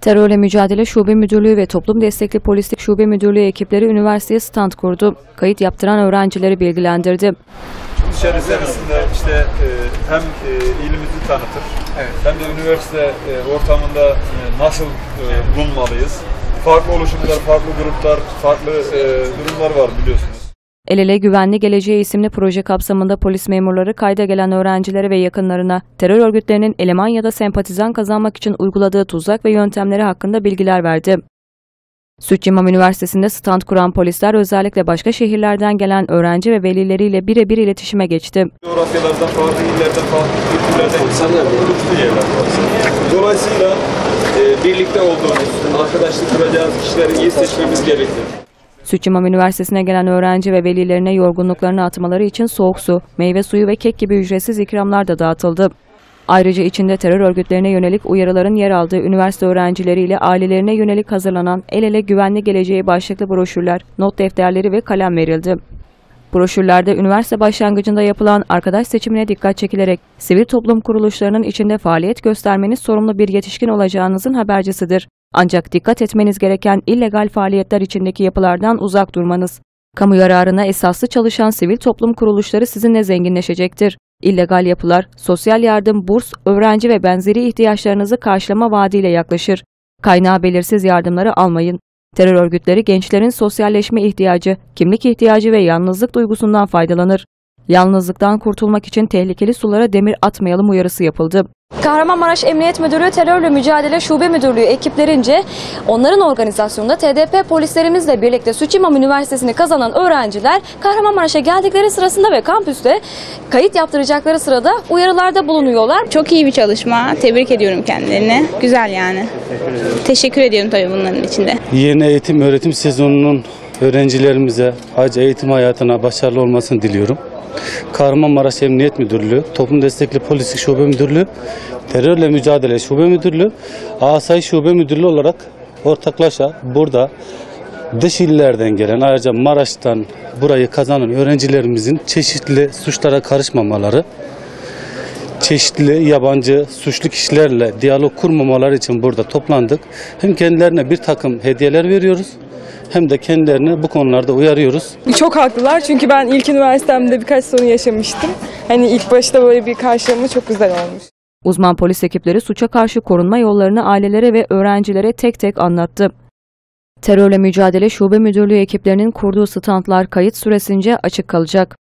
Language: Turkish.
Terörle Mücadele Şube Müdürlüğü ve Toplum Destekli Polislik Şube Müdürlüğü ekipleri üniversiteye stand kurdu. Kayıt yaptıran öğrencileri bilgilendirdi. Dışarı içerisinde işte e, hem e, ilimizi tanıtır hem de üniversite e, ortamında nasıl bulunmalıyız. Farklı oluşumlar, farklı gruplar, farklı durumlar var biliyorsunuz. El ele Güvenli Geleceği isimli proje kapsamında polis memurları kayda gelen öğrencilere ve yakınlarına terör örgütlerinin eleman ya da sempatizan kazanmak için uyguladığı tuzak ve yöntemleri hakkında bilgiler verdi. Süt İmam Üniversitesi'nde stand kuran polisler özellikle başka şehirlerden gelen öğrenci ve velileriyle birebir iletişime geçti. Coğrafyalardan, farklı illerden, farklı kültürlerden insanlar yerler burası. Dolayısıyla e, birlikte olduğumuz, arkadaşlık kuracağımız kişileri iyi seçmemiz gerekir. Süt İmam Üniversitesi'ne gelen öğrenci ve velilerine yorgunluklarını atmaları için soğuk su, meyve suyu ve kek gibi ücretsiz ikramlar da dağıtıldı. Ayrıca içinde terör örgütlerine yönelik uyarıların yer aldığı üniversite öğrencileriyle ailelerine yönelik hazırlanan El Ele Güvenli Geleceği başlıklı broşürler, not defterleri ve kalem verildi. Broşürlerde üniversite başlangıcında yapılan arkadaş seçimine dikkat çekilerek sivil toplum kuruluşlarının içinde faaliyet göstermeniz sorumlu bir yetişkin olacağınızın habercisidir. Ancak dikkat etmeniz gereken illegal faaliyetler içindeki yapılardan uzak durmanız. Kamu yararına esaslı çalışan sivil toplum kuruluşları sizinle zenginleşecektir. İllegal yapılar, sosyal yardım, burs, öğrenci ve benzeri ihtiyaçlarınızı karşılama vaadiyle yaklaşır. Kaynağı belirsiz yardımları almayın. Terör örgütleri gençlerin sosyalleşme ihtiyacı, kimlik ihtiyacı ve yalnızlık duygusundan faydalanır. Yalnızlıktan kurtulmak için tehlikeli sulara demir atmayalım uyarısı yapıldı. Kahramanmaraş Emniyet Müdürlüğü Terörle Mücadele Şube Müdürlüğü ekiplerince onların organizasyonunda TDP polislerimizle birlikte Süt İmam Üniversitesi'ni kazanan öğrenciler Kahramanmaraş'a geldikleri sırasında ve kampüste kayıt yaptıracakları sırada uyarılarda bulunuyorlar. Çok iyi bir çalışma. Tebrik ediyorum kendilerini. Güzel yani. Teşekkür ediyorum tabii bunların içinde. Yeni eğitim öğretim sezonunun öğrencilerimize ayrıca eğitim hayatına başarılı olmasını diliyorum. Kahramanmaraş Emniyet Müdürlüğü, Toplum Destekli Polislik Şube Müdürlüğü, Terörle Mücadele Şube Müdürlüğü, Asayiş Şube Müdürlüğü olarak ortaklaşa burada dış illerden gelen ayrıca Maraş'tan burayı kazanan öğrencilerimizin çeşitli suçlara karışmamaları, çeşitli yabancı suçlu kişilerle diyalog kurmamaları için burada toplandık. Hem kendilerine bir takım hediyeler veriyoruz hem de kendilerini bu konularda uyarıyoruz. Çok haklılar çünkü ben ilk üniversitemde birkaç sorun yaşamıştım. Hani ilk başta böyle bir karşılama çok güzel olmuş. Uzman polis ekipleri suça karşı korunma yollarını ailelere ve öğrencilere tek tek anlattı. Terörle Mücadele Şube Müdürlüğü ekiplerinin kurduğu standlar kayıt süresince açık kalacak.